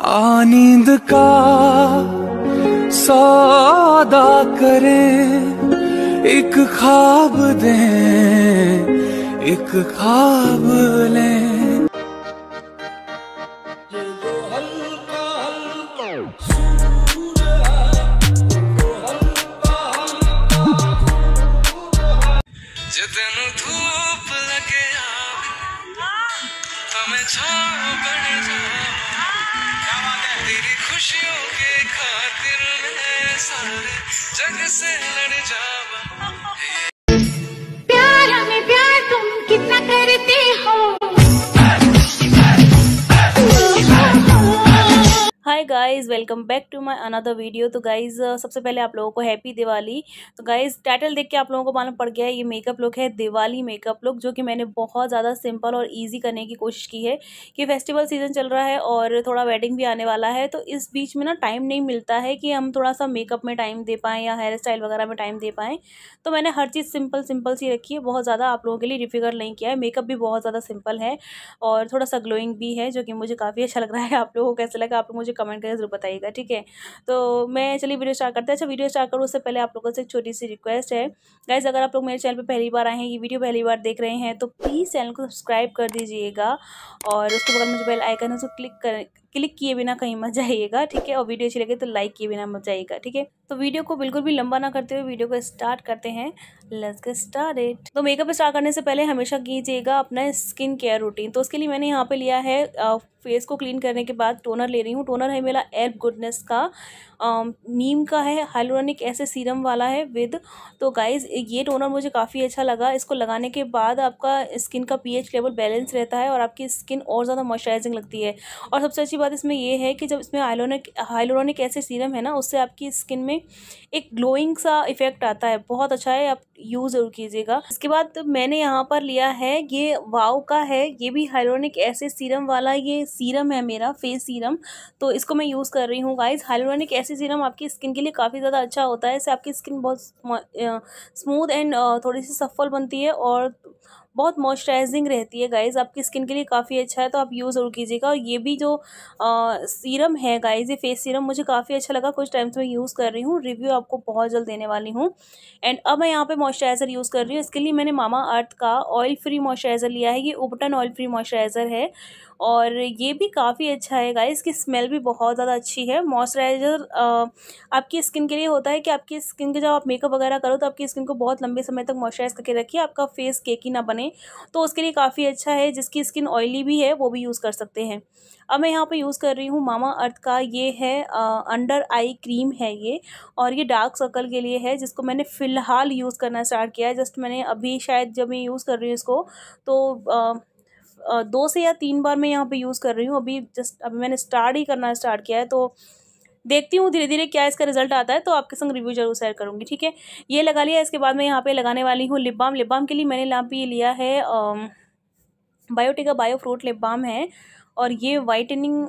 आ नींद का सौदा करें, एक खाब दें, एक ख्वाब लें। जतन धूप लगे छाँव बन खुशियों के खातिर मैं सारे। जग से लड़ जावा guys welcome back to my another video तो गाइस सबसे पहले आप लोगों को हैप्पी दिवाली। तो गाइस टाइटल देख के आप लोगों को मालूम पड़ गया है, ये मेकअप लुक है, दिवाली मेकअप लुक जो कि मैंने बहुत ज़्यादा सिंपल और इजी करने की कोशिश की है कि फेस्टिवल सीज़न चल रहा है और थोड़ा वेडिंग भी आने वाला है। तो इस बीच में ना टाइम नहीं मिलता है कि हम थोड़ा सा मेकअप में टाइम दे पाएँ या हेयर स्टाइल वगैरह में टाइम दे पाएँ। तो मैंने हर चीज़ सिंपल सिंपल सी रखी है, बहुत ज़्यादा आप लोगों के लिए डिफ़िकल्ट नहीं किया है। मेकअप भी बहुत ज़्यादा सिंपल है और थोड़ा सा ग्लोइंग भी है, जो कि मुझे काफ़ी अच्छा लग रहा है। आप लोगों को कैसे लगा आप लोग मुझे कमेंट करके ज़रूर बताइएगा, ठीक है? तो मैं चलिए वीडियो स्टार्ट करते हैं। अच्छा वीडियो स्टार्ट करूँ उससे पहले आप लोगों से एक छोटी सी रिक्वेस्ट है। गाइज़ अगर आप लोग मेरे चैनल पर पहली बार आए हैं, ये वीडियो पहली बार देख रहे हैं तो प्लीज़ चैनल को सब्सक्राइब कर दीजिएगा और उसके बगल में जो बेल आइकन है उसको क्लिक कर क्लिक किए बिना कहीं मत जाइएगा, ठीक है? और वीडियो अच्छी लगे तो लाइक किए बिना मत जाइएगा, ठीक है? तो वीडियो को बिल्कुल भी लंबा ना करते हुए वीडियो को स्टार्ट करते हैं। लेट्स गेट स्टार्टेड तो मेकअप स्टार्ट करने से पहले हमेशा कीजिएगा अपना स्किन केयर रूटीन तो उसके लिए मैंने यहाँ पे लिया है फेस को क्लीन करने के बाद टोनर ले रही हूँ। टोनर है मेरा एल्प गुडनेस का नीम का है हाइलोनिक ऐसे सीरम वाला है विद तो गाइज़ ये टोनर मुझे काफ़ी अच्छा लगा। इसको लगाने के बाद आपका स्किन का पीएच लेवल बैलेंस रहता है और आपकी स्किन और ज़्यादा मॉइस्चराइजिंग लगती है। और सबसे अच्छी बात इसमें ये है कि जब इसमें हाइलोनिक हाइलोनिक ऐसे सीरम है ना, उससे आपकी स्किन में एक ग्लोइंग सा इफ़ेक्ट आता है। बहुत अच्छा है, आप यूज़ ज़रूर कीजिएगा। इसके बाद मैंने यहाँ पर लिया है, ये वाव का है, ये भी हाइलोनिक ऐसे सीरम वाला ये सीरम है मेरा, फेस सीरम। तो इसको मैं यूज़ कर रही हूँ गाइज़ हाइलोनिक ऐसे सीरम आपकी स्किन के लिए काफ़ी ज़्यादा अच्छा होता है। इससे आपकी स्किन बहुत स्मूथ एंड थोड़ी सी सफल बनती है और बहुत मॉइस्चराइजिंग रहती है गाइज़ आपकी स्किन के लिए काफ़ी अच्छा है तो आप यूज़ ज़रूर कीजिएगा। और ये भी जो आ, सीरम है गाइज़ ये फेस सीरम मुझे काफ़ी अच्छा लगा। कुछ टाइम से मैं यूज़ कर रही हूँ। रिव्यू आपको बहुत जल्द देने वाली हूँ। एंड अब मैं यहाँ पर मॉइस्चराइज़र यूज़ कर रही हूँ। इसके लिए मैंने मामा अर्थ का ऑयल फ्री मॉइस्चराइज़र लिया है। ये ओपटन ऑयल फ्री मॉइस्चराइज़र है। और ये भी काफ़ी अच्छा है गाइस इसकी स्मेल भी बहुत ज़्यादा अच्छी है। मॉइस्चराइज़र आपकी स्किन के लिए होता है कि आपकी स्किन के जब आप मेकअप वगैरह करो तो आपकी स्किन को बहुत लंबे समय तक मॉइस्चराइज करके रखिए आपका फेस केकी ना बने। तो उसके लिए काफ़ी अच्छा है जिसकी स्किन ऑयली भी है वो भी यूज़ कर सकते हैं। अब मैं यहाँ पे यूज़ कर रही हूँ मामा अर्थ का ये है आ, अंडर आई क्रीम है ये। और ये डार्क सर्कल के लिए है जिसको मैंने फ़िलहाल यूज़ करना स्टार्ट किया है। जस्ट मैंने अभी शायद जब मैं यूज़ कर रही हूँ इसको तो आ, दो से या तीन बार मैं यहाँ पे यूज़ कर रही हूँ। अभी जस्ट अभी मैंने स्टार्ट ही करना स्टार्ट किया है तो देखती हूँ धीरे धीरे क्या इसका रिज़ल्ट आता है तो आपके संग रिव्यू ज़रूर शेयर करूँगी, ठीक है? ये लगा लिया, इसके बाद मैं यहाँ पे लगाने वाली हूँ लिप बाम लिप बाम के लिए मैंने यहाँ पे लिया है Biotique bio fruit lip balm है, और ये वाइटनिंग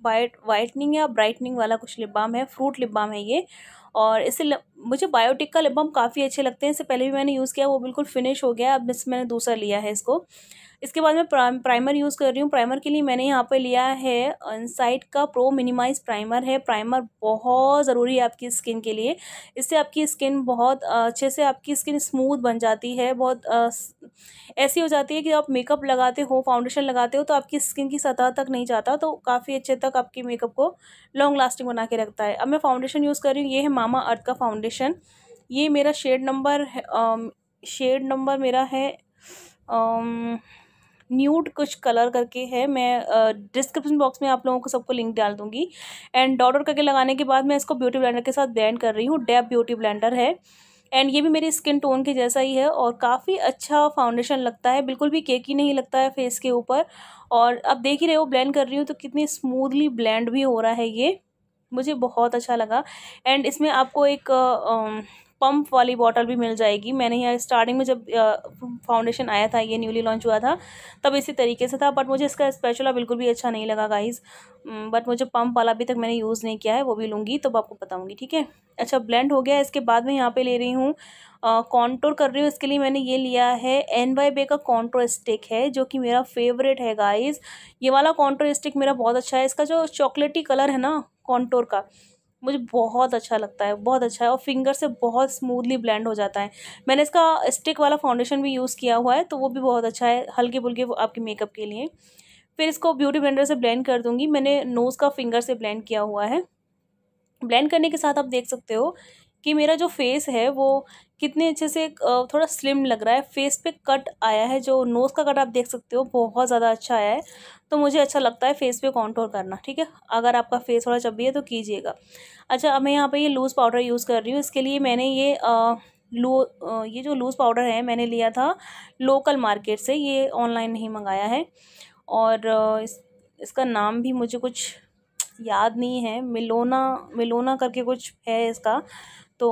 वाइट वाइटनिंग या ब्राइटनिंग वाला कुछ लिप बाम है फ्रूट लिप बाम है ये। और इससे मुझे बायोटिक का लिप बाम काफ़ी अच्छे लगते हैं। इससे पहले भी मैंने यूज़ किया, वो बिल्कुल फिनिश हो गया, अब इस मैंने दूसरा लिया है इसको। इसके बाद मैं प्राइमर यूज़ कर रही हूँ। प्राइमर के लिए मैंने यहाँ पर लिया है इनसाइट का प्रो मिनिमाइज प्राइमर है। प्राइमर बहुत ज़रूरी है आपकी स्किन के लिए। इससे आपकी स्किन बहुत अच्छे से आपकी स्किन स्मूथ बन जाती है। बहुत ऐसी हो जाती है कि आप मेकअप लगाते हो फाउंडेशन लगाते हो तो आपकी स्किन की सतह तक नहीं जाता तो काफ़ी अच्छे तक आपके मेकअप को लॉन्ग लास्टिंग बना के रखता है। अब मैं फाउंडेशन यूज़ कर रही हूँ, ये है मामा अर्थ का फाउंडेशन। ये मेरा शेड नंबर शेड नंबर मेरा है न्यूड कुछ कलर करके है। मैं डिस्क्रिप्शन बॉक्स में आप लोगों को सबको लिंक डाल दूँगी। एंड डॉट करके लगाने के बाद मैं इसको ब्यूटी ब्लेंडर के साथ ब्लेंड कर रही हूँ। डैप ब्यूटी ब्लेंडर है। एंड ये भी मेरी स्किन टोन के जैसा ही है और काफ़ी अच्छा फाउंडेशन लगता है। बिल्कुल भी केकी नहीं लगता है फेस के ऊपर। और अब देख ही रहे हो ब्लेंड कर रही हूँ तो कितनी स्मूथली ब्लेंड भी हो रहा है ये। मुझे बहुत अच्छा लगा। एंड इसमें आपको एक पंप वाली बॉटल भी मिल जाएगी। मैंने यहाँ स्टार्टिंग में जब फाउंडेशन आया था, ये न्यूली लॉन्च हुआ था, तब इसी तरीके से था बट मुझे इसका स्पेशला बिल्कुल भी अच्छा नहीं लगा गाइज़ बट मुझे पंप वाला अभी तक मैंने यूज़ नहीं किया है, वो भी लूँगी तो आपको बताऊँगी, ठीक है? अच्छा ब्लेंड हो गया, इसके बाद में यहाँ पे ले रही हूँ कॉन्टोर कर रही हूँ, इसके लिए मैंने ये लिया है एन वाई बे का कॉन्टोर स्टिक है, जो कि मेरा फेवरेट है गाइज़ ये वाला कॉन्टोर स्टिक मेरा बहुत अच्छा है, इसका जो चॉकलेटी कलर है ना कॉन्टोर का मुझे बहुत अच्छा लगता है, बहुत अच्छा है और फिंगर से बहुत स्मूथली ब्लेंड हो जाता है। मैंने इसका स्टिक वाला फाउंडेशन भी यूज़ किया हुआ है तो वो भी बहुत अच्छा है हल्के फुल्के आपके मेकअप के लिए। फिर इसको ब्यूटी ब्लेंडर से ब्लेंड कर दूँगी, मैंने नोज़ का फिंगर से ब्लेंड किया हुआ है। ब्लेंड करने के साथ आप देख सकते हो कि मेरा जो फेस है वो कितने अच्छे से थोड़ा स्लिम लग रहा है। फेस पे कट आया है जो नोज़ का कट आप देख सकते हो बहुत ज़्यादा अच्छा आया है। तो मुझे अच्छा लगता है फेस पे कॉन्टोर करना ठीक है? अगर आपका फेस थोड़ा चबी है तो कीजिएगा। अच्छा अब मैं यहाँ पे ये लूज़ पाउडर यूज़ कर रही हूँ। इसके लिए मैंने ये आ, लू ये जो लूज़ पाउडर है मैंने लिया था लोकल मार्केट से। ये ऑनलाइन नहीं मंगाया है। और इस इसका नाम भी मुझे कुछ याद नहीं है। मिलोना मिलोना करके कुछ है इसका तो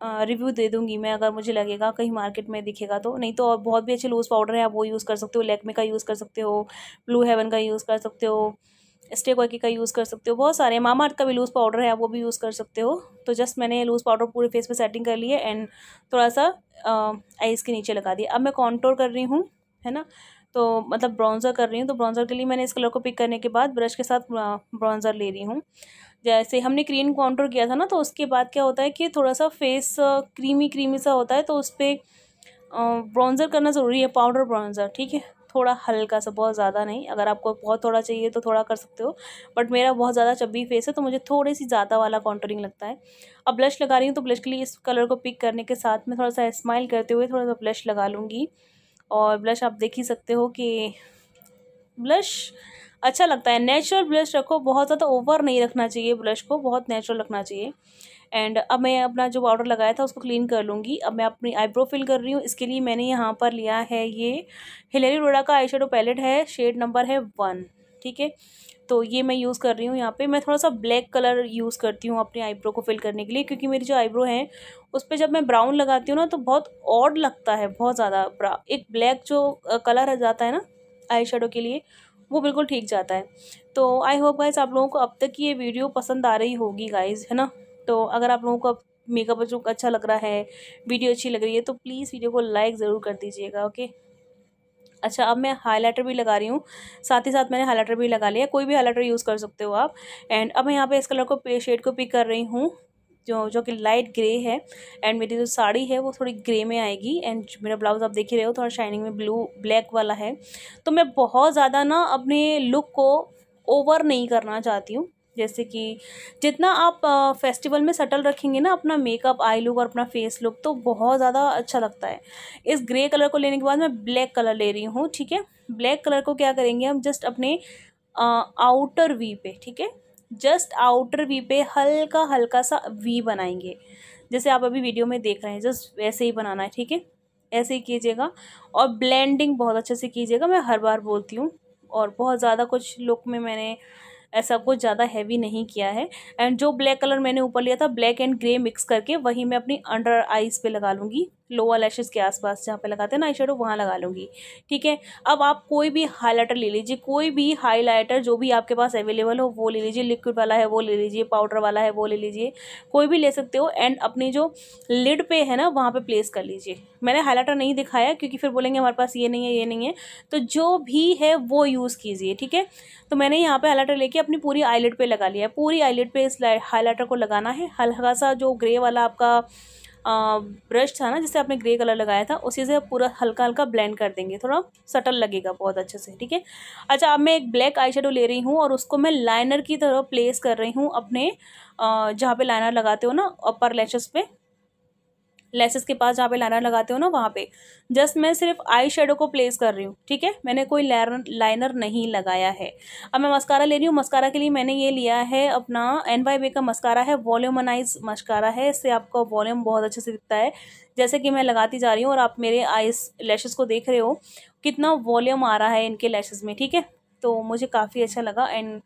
रिव्यू दे दूँगी मैं अगर मुझे लगेगा कहीं मार्केट में दिखेगा तो। नहीं तो और बहुत भी अच्छे लूज़ पाउडर है, आप वो यूज़ कर सकते हो लेकमे का यूज़ कर सकते हो ब्लू हेवन का यूज़ कर सकते हो स्टेक वाकी का यूज़ कर सकते हो, बहुत सारे मामा अर्थ का भी लूज़ पाउडर है, आप वो भी यूज़ कर सकते हो। तो जस्ट मैंने लूज़ पाउडर पूरे फेस पे सेटिंग कर ली है एंड थोड़ा सा आइज़ के नीचे लगा दिया। अब मैं कॉन्टोर कर रही हूँ, है ना? तो मतलब ब्राउन्ज़र कर रही हूँ तो ब्राउन्ज़र के लिए मैंने इस कलर को पिक करने के बाद ब्रश के साथ ब्राउन्ज़र ले रही हूँ। जैसे हमने क्रीम काउंटर किया था ना तो उसके बाद क्या होता है कि थोड़ा सा फेस क्रीमी क्रीमी सा होता है तो उस पर ब्राउज़र करना ज़रूरी है पाउडर ब्राउन्ज़र ठीक है? थोड़ा हल्का सा, बहुत ज़्यादा नहीं। अगर आपको बहुत थोड़ा चाहिए तो थोड़ा कर सकते हो बट मेरा बहुत ज़्यादा चब्बी फेस है तो मुझे थोड़ी सी ज़्यादा वाला कॉन्टरिंग लगता है। अब ब्लश लगा रही हूँ तो ब्लश के लिए इस कलर को पिक करने के साथ में थोड़ा सा स्माइल करते हुए थोड़ा सा ब्लश लगा लूँगी। और ब्लश आप देख ही सकते हो कि ब्लश अच्छा लगता है। नेचुरल ब्लश रखो, बहुत ज़्यादा ओवर नहीं रखना चाहिए ब्लश को, बहुत नेचुरल रखना चाहिए। एंड अब मैं अपना जो पाउडर लगाया था उसको क्लीन कर लूँगी। अब मैं अपनी आईब्रो फिल कर रही हूँ। इसके लिए मैंने यहाँ पर लिया है ये हिलेरी रोडा का आई पैलेट है शेड नंबर है वन ठीक है? तो ये मैं यूज़ कर रही हूँ यहाँ पे। मैं थोड़ा सा ब्लैक कलर यूज़ करती हूँ अपने आईब्रो को फिल करने के लिए, क्योंकि मेरी जो आईब्रो है, उस पर जब मैं ब्राउन लगाती हूँ ना तो बहुत ऑड लगता है, बहुत ज़्यादा एक ब्लैक जो कलर जाता है ना आई के लिए, वो बिल्कुल ठीक जाता है। तो आई होप गाइज़ आप लोगों को अब तक ये वीडियो पसंद आ रही होगी गाइज़ है ना? तो अगर आप लोगों को अब मेकअप अच्छा लग रहा है वीडियो अच्छी लग रही है तो प्लीज़ वीडियो को लाइक ज़रूर कर दीजिएगा ओके अच्छा अब मैं हाईलाइटर भी लगा रही हूँ। साथ ही साथ मैंने हाईलाइटर भी लगा लिया कोई भी हाईलाइटर यूज़ कर सकते हो आप। एंड अब मैं यहाँ पे इस कलर को शेड को पिक कर रही हूँ, जो जो कि लाइट ग्रे है। एंड मेरी जो साड़ी है, वो थोड़ी ग्रे में आएगी। एंड मेरा ब्लाउज़ आप देख ही रहे हो, थोड़ा शाइनिंग में ब्लू ब्लैक वाला है। तो मैं बहुत ज़्यादा ना अपने लुक को ओवर नहीं करना चाहती हूँ। जैसे कि जितना आप फेस्टिवल में सटल रखेंगे ना अपना मेकअप आई लुक और अपना फेस लुक तो बहुत ज़्यादा अच्छा लगता है। इस ग्रे कलर को लेने के बाद मैं ब्लैक कलर ले रही हूँ, ठीक है? ब्लैक कलर को क्या करेंगे हम? जस्ट अपने आउटर वी पे, ठीक है? जस्ट आउटर वी पे हल्का हल्का सा वी बनाएँगे। जैसे आप अभी वीडियो में देख रहे हैं जस्ट वैसे ही बनाना है, ठीक है? ऐसे ही कीजिएगा और ब्लेंडिंग बहुत अच्छे से कीजिएगा, मैं हर बार बोलती हूँ। और बहुत ज़्यादा कुछ लुक में मैंने ऐसा कुछ ज़्यादा हैवी नहीं किया है। एंड जो ब्लैक कलर मैंने ऊपर लिया था ब्लैक एंड ग्रे मिक्स करके, वही मैं अपनी अंडर आइज़ पे लगा लूँगी। लोअर लैशेस के आसपास जहाँ पे लगाते हैं ना आई शेडो वहाँ लगा लूँगी। ठीक है? अब आप कोई भी हाईलाइटर ले लीजिए, कोई भी हाईलाइटर जो भी आपके पास अवेलेबल हो, वो ले लीजिए। लिक्विड वाला है, वो ले लीजिए। पाउडर वाला है, वो ले लीजिए। कोई भी ले सकते हो एंड अपनी जो लिड पे है ना, वहाँ पर प्लेस कर लीजिए। मैंने हाईलाइटर नहीं दिखाया क्योंकि फिर बोलेंगे हमारे पास ये नहीं है, ये नहीं है। तो जो भी है, वो यूज़ कीजिए, ठीक है? तो मैंने यहाँ पे हाईलाइटर लेके अपनी पूरी आईलिड पे लगा लिया है। पूरी आईलिड पे इस हाईलाइटर को लगाना है। हल्का सा जो ग्रे वाला आपका ब्रश था ना जिससे आपने ग्रे कलर लगाया था, उसी से पूरा हल्का हल्का ब्लेंड कर देंगे। थोड़ा सटल लगेगा बहुत अच्छे से, ठीक है? अच्छा अब मैं एक ब्लैक आई ले रही हूँ और उसको मैं लाइनर की तरह प्लेस कर रही हूँ अपने जहाँ पे लाइनर लगाते हो ना अपर लैशेस पे। लेसेस के पास जहाँ पे लाइनर लगाते हो ना, वहाँ पे। जस्ट मैं सिर्फ़ आई शेडो को प्लेस कर रही हूँ, ठीक है? मैंने कोई लाइनर नहीं लगाया है। अब मैं मस्कारा ले रही हूँ। मस्कारा के लिए मैंने ये लिया है अपना एन वाई बे का मस्कारा है वॉल्यूमनाइज मस्कारा है। इससे आपका वॉल्यूम बहुत अच्छे से दिखता है। जैसे कि मैं लगाती जा रही हूँ और आप मेरे आइस लैशेस को देख रहे हो, कितना वॉल्यूम आ रहा है इनके लैशेस में, ठीक है? तो मुझे काफ़ी अच्छा लगा एंड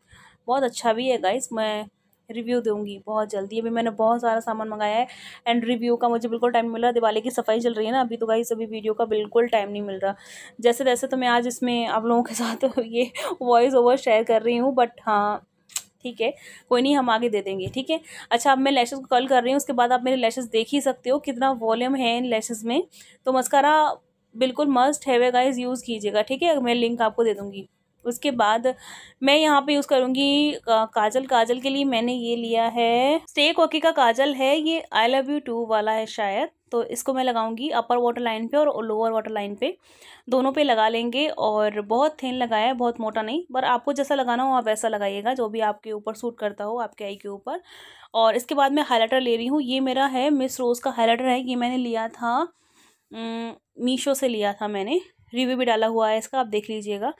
बहुत अच्छा भी है गाइस मैं रिव्यू दूँगी, बहुत जल्दी। अभी मैंने बहुत सारा सामान मंगाया है एंड रिव्यू का मुझे बिल्कुल टाइम मिल। रहा दिवाली की सफ़ाई चल रही है ना, अभी तो गाइस अभी वीडियो का बिल्कुल टाइम नहीं मिल रहा। जैसे तैसे तो मैं आज इसमें आप लोगों के साथ ये वॉइस ओवर शेयर कर रही हूँ बट हाँ ठीक है, कोई नहीं, हम आगे दे देंगे, ठीक है? अच्छा अब मैं लैशेज़ को कल कर रही हूँ, उसके बाद आप मेरे लैशेज़ देख ही सकते हो कितना वॉल्यूम है इन लैशेज़ में। तो मस्कारा बिल्कुल मस्ट हैवे गाइस यूज़ कीजिएगा, ठीक है? मैं लिंक आपको दे दूँगी। उसके बाद मैं यहाँ पे यूज़ करूँगी काजल। काजल के लिए मैंने ये लिया है। स्टेक ओके का काजल है, ये आई लव यू टू वाला है शायद। तो इसको मैं लगाऊँगी अपर वाटर लाइन पे और लोअर वाटर लाइन पे। दोनों पे लगा लेंगे और बहुत थिन लगाया है, बहुत मोटा नहीं। पर आपको जैसा लगाना हो आप वैसा लगाइएगा, जो भी आपके ऊपर सूट करता हो, आपके आई के ऊपर। और इसके बाद मैं हाईलाइटर ले रही हूँ। ये मेरा है मिस रोज़ का हाईलाइटर है, ये मैंने लिया था मीशो से लिया था मैंने। रिव्यू भी डाला हुआ है इसका, आप देख लीजिएगा।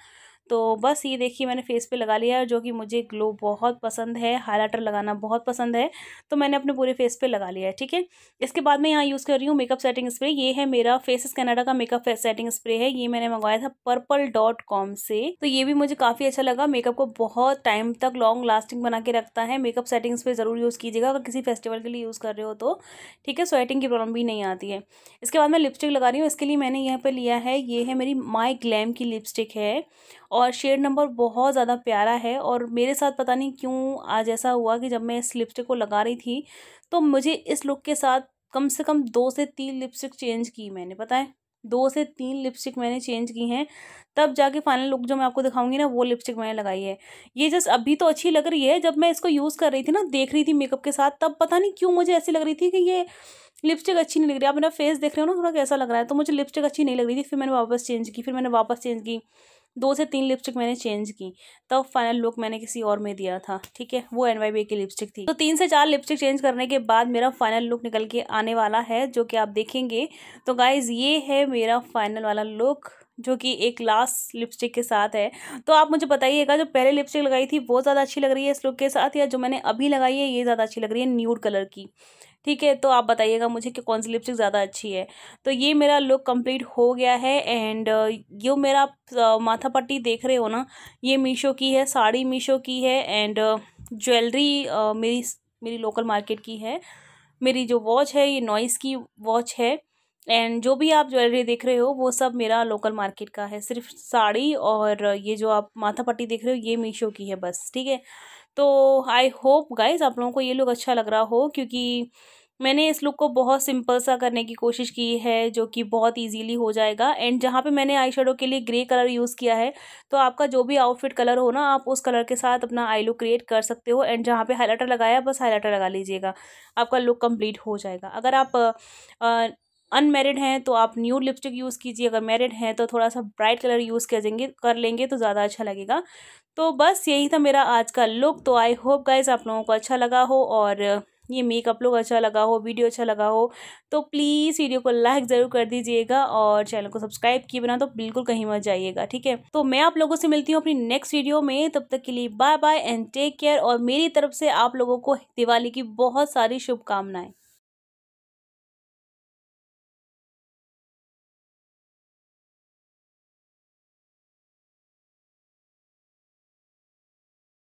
तो बस ये देखिए मैंने फेस पे लगा लिया है जो कि मुझे ग्लो बहुत पसंद है हाईलाइटर लगाना बहुत पसंद है तो मैंने अपने पूरे फेस पे लगा लिया है, ठीक है? इसके बाद मैं यहाँ यूज़ कर रही हूँ मेकअप सेटिंग स्प्रे, ये है मेरा फेसेस कनाडा का मेकअप सेटिंग स्प्रे है, ये मैंने मंगवाया था पर्पल डॉट कॉम से तो ये भी मुझे काफ़ी अच्छा लगा, मेकअप को बहुत टाइम तक लॉन्ग लास्टिंग बना के रखता है, मेकअप सेटिंग स्प्रे ज़रूर यूज़ कीजिएगा, अगर किसी फेस्टिवल के लिए यूज़ कर रहे हो तो ठीक है? स्वेटिंग की प्रॉब्लम भी नहीं आती है। इसके बाद मैं लिपस्टिक लगा रही हूँ, इसके लिए मैंने यहाँ पर लिया है, ये है मेरी माई ग्लैम की लिपस्टिक है और शेड नंबर बहुत ज़्यादा प्यारा है और मेरे साथ पता नहीं क्यों आज ऐसा हुआ कि जब मैं इस लिपस्टिक को लगा रही थी तो मुझे इस लुक के साथ कम से कम दो से तीन लिपस्टिक चेंज की मैंने, पता है? दो से तीन लिपस्टिक मैंने चेंज की हैं, तब जाके फाइनल लुक जो मैं आपको दिखाऊँगी ना, वो लिपस्टिक मैंने लगाई है। ये जस्ट अभी तो अच्छी लग रही है, जब मैं इसको यूज़ कर रही थी ना, देख रही थी मेकअप के साथ, तब पता नहीं क्यों मुझे ऐसी लग रही थी कि ये लिपस्टिक अच्छी नहीं लग रही। आप मेरा फेस देख रहे हो ना, थोड़ा कैसा लग रहा है तो मुझे लिपस्टिक अच्छी नहीं लग रही थी, फिर मैंने वापस चेंज की, फिर मैंने वापस चेंज की। दो से तीन लिपस्टिक मैंने चेंज की। तब फाइनल लुक मैंने किसी और में दिया था, ठीक है? वो एन वाई की लिपस्टिक थी। तो तीन से चार लिपस्टिक चेंज करने के बाद मेरा फाइनल लुक निकल के आने वाला है, जो कि आप देखेंगे। तो गाइज़ ये है मेरा फाइनल वाला लुक जो कि एक लास्ट लिपस्टिक के साथ है। तो आप मुझे बताइएगा, जो पहले लिपस्टिक लगाई थी, वो ज़्यादा अच्छी लग रही है इस लुक के साथ, या जो मैंने अभी लगाई है, ये ज़्यादा अच्छी लग रही है न्यूड कलर की? ठीक है तो आप बताइएगा मुझे कि कौन सी लिपस्टिक ज़्यादा अच्छी है। तो ये मेरा लुक कंप्लीट हो गया है एंड जो मेरा माथा पट्टी देख रहे हो ना, ये मीशो की है, साड़ी मीशो की है एंड ज्वेलरी मेरी मेरी लोकल मार्केट की है। मेरी जो वॉच है, ये नॉइस की वॉच है एंड जो भी आप ज्वेलरी देख रहे हो, वो सब मेरा लोकल मार्केट का है। सिर्फ़ साड़ी और ये जो आप माथा पट्टी देख रहे हो, ये मीशो की है बस, ठीक है। तो आई होप गाइज़ आप लोगों को ये लुक अच्छा लग रहा हो क्योंकि मैंने इस लुक को बहुत सिंपल सा करने की कोशिश की है, जो कि बहुत इजीली हो जाएगा। एंड जहाँ पे मैंने आई के लिए ग्रे कलर यूज़ किया है तो आपका जो भी आउटफिट कलर हो ना, आप उस कलर के साथ अपना आई लुक क्रिएट कर सकते हो। एंड जहाँ पे हाईलाइटर लगाया, बस हाईलाइटर लगा लीजिएगा। आपका लुक कंप्लीट हो जाएगा। अगर आप अनमेरिड हैं तो आप न्यू लिपस्टिक यूज़ कीजिए। अगर मैरिड हैं तो थोड़ा सा ब्राइट कलर यूज़ करेंगे कर लेंगे तो ज़्यादा अच्छा लगेगा। तो बस यही था मेरा आज का लुक तो आई होप गाइज़ आप लोगों को अच्छा लगा हो और ये मेकअप लोग अच्छा लगा हो, वीडियो अच्छा लगा हो तो प्लीज़ वीडियो को लाइक ज़रूर कर दीजिएगा और चैनल को सब्सक्राइब किए बिना तो बिल्कुल कहीं मत जाइएगा, ठीक है? तो मैं आप लोगों से मिलती हूँ अपनी नेक्स्ट वीडियो में, तब तक के लिए bye bye and take care और मेरी तरफ़ से आप लोगों को दिवाली की बहुत सारी शुभकामनाएँ।